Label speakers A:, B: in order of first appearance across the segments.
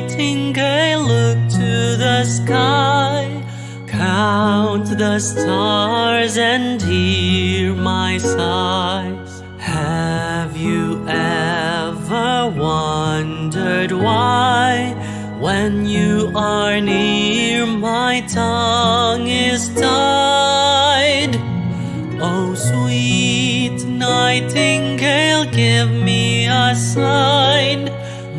A: Nightingale, look to the sky, count the stars and hear my sighs. Have you ever wondered why, when you are near, my tongue is tied? Oh, sweet nightingale, give me a sign.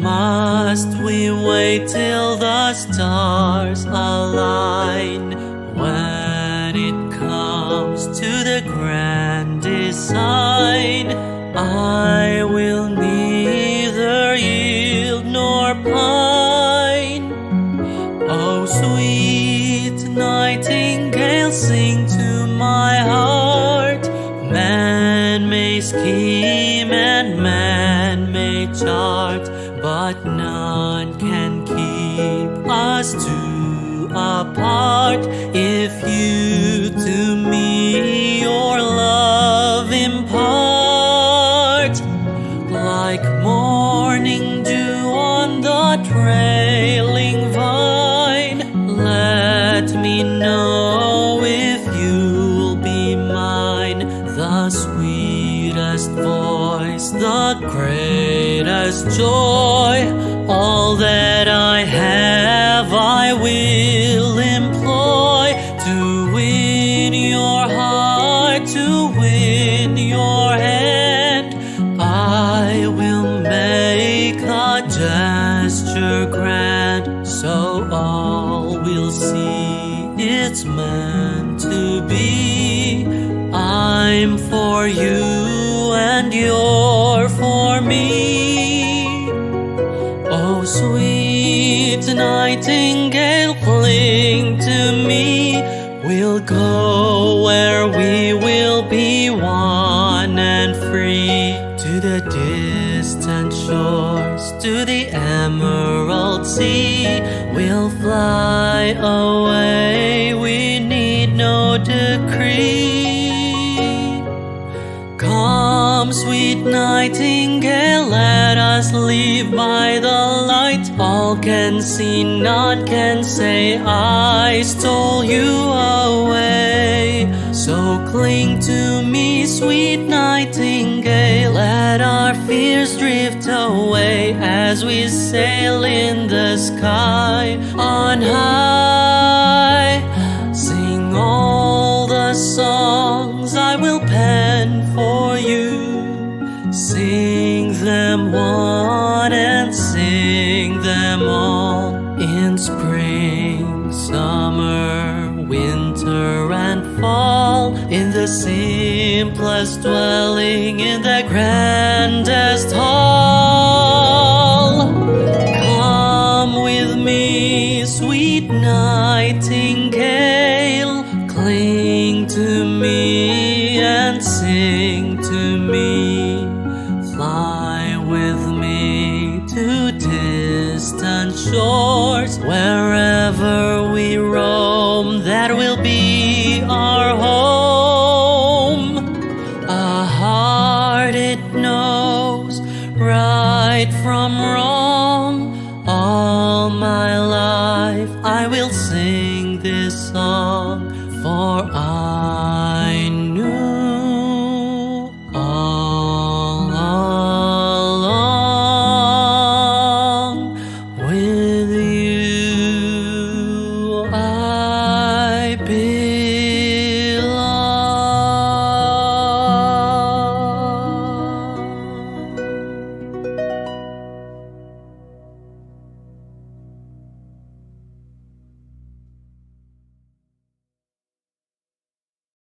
A: Must we wait till the stars align? When it comes to the grand design, I will neither yield nor pine. Oh, sweet nightingale, sing to my heart. Man may scheme and man may chart, us two apart. If you to me your love impart, like morning dew on the trailing vine. Let me know if you'll be mine. The sweetest voice, the greatest joy. All that I have, I will employ to win your heart, to win your hand. I will make a gesture grand, so all will see it's meant to be. I'm for you and you're sweet nightingale, cling to me. We'll go where we will be one and free. To the distant shores, to the emerald sea. We'll fly away, we need no decree. Come, sweet nightingale, let us live by the. Can see, none can say, I stole you away. So cling to me, sweet nightingale, let our fears drift away as we sail in the sky on high. Sing all the songs I will pen for you. Sing them one fall. In the simplest dwelling, in the grandest hall. Come with me, sweet nightingale. Cling to me and sing distant shores. Wherever we roam, that will be our home. A heart it knows right from wrong. All my life I will sing this song, for I Baby.